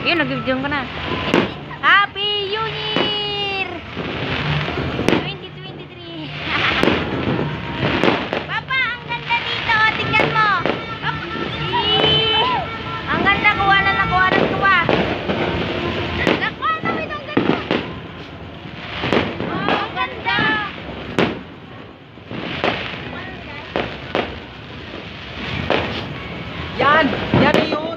Yun, nag-video ko na. Happy New Year! 2023! Papa, ang ganda dito. Tingnan mo. Ang ganda. Kuha na nakuha ng tuwa. Nakuha namin ang ganda. Oh, ang ganda. Yan! Yan na yun!